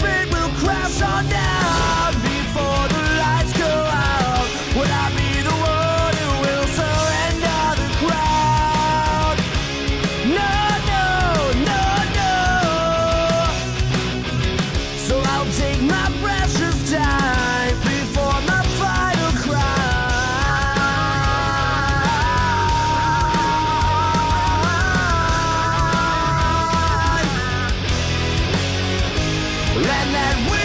We'll crash on down. And that we